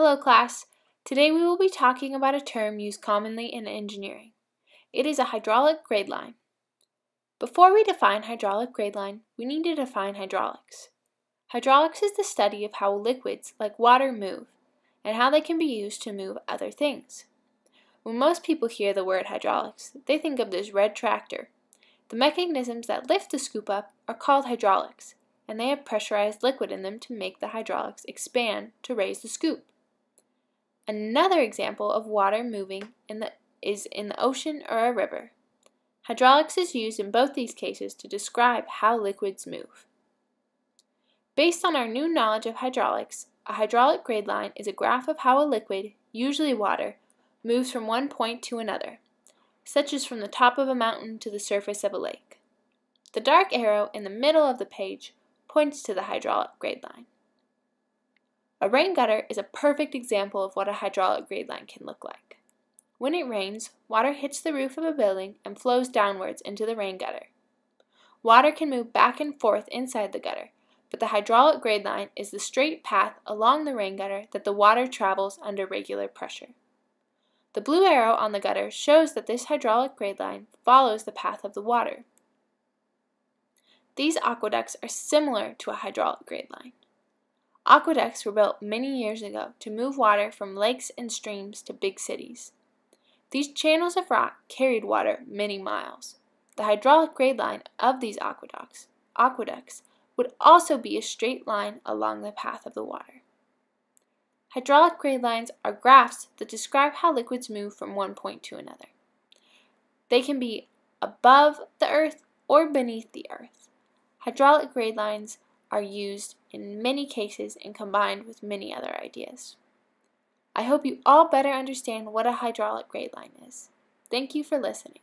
Hello class. Today we will be talking about a term used commonly in engineering. It is a hydraulic grade line. Before we define hydraulic grade line, we need to define hydraulics. Hydraulics is the study of how liquids like water move and how they can be used to move other things. When most people hear the word hydraulics, they think of this red tractor. The mechanisms that lift the scoop up are called hydraulics, and they have pressurized liquid in them to make the hydraulics expand to raise the scoop. Another example of water moving in the, is in the ocean or a river. Hydraulics is used in both these cases to describe how liquids move. Based on our new knowledge of hydraulics, a hydraulic grade line is a graph of how a liquid, usually water, moves from one point to another, such as from the top of a mountain to the surface of a lake. The dark arrow in the middle of the page points to the hydraulic grade line. A rain gutter is a perfect example of what a hydraulic grade line can look like. When it rains, water hits the roof of a building and flows downwards into the rain gutter. Water can move back and forth inside the gutter, but the hydraulic grade line is the straight path along the rain gutter that the water travels under regular pressure. The blue arrow on the gutter shows that this hydraulic grade line follows the path of the water. These aqueducts are similar to a hydraulic grade line. Aqueducts were built many years ago to move water from lakes and streams to big cities. These channels of rock carried water many miles. The hydraulic grade line of these aqueducts, aqueducts would also be a straight line along the path of the water. Hydraulic grade lines are graphs that describe how liquids move from one point to another. They can be above the earth or beneath the earth. Hydraulic grade lines are used in many cases and combined with many other ideas. I hope you all better understand what a hydraulic grade line is. Thank you for listening.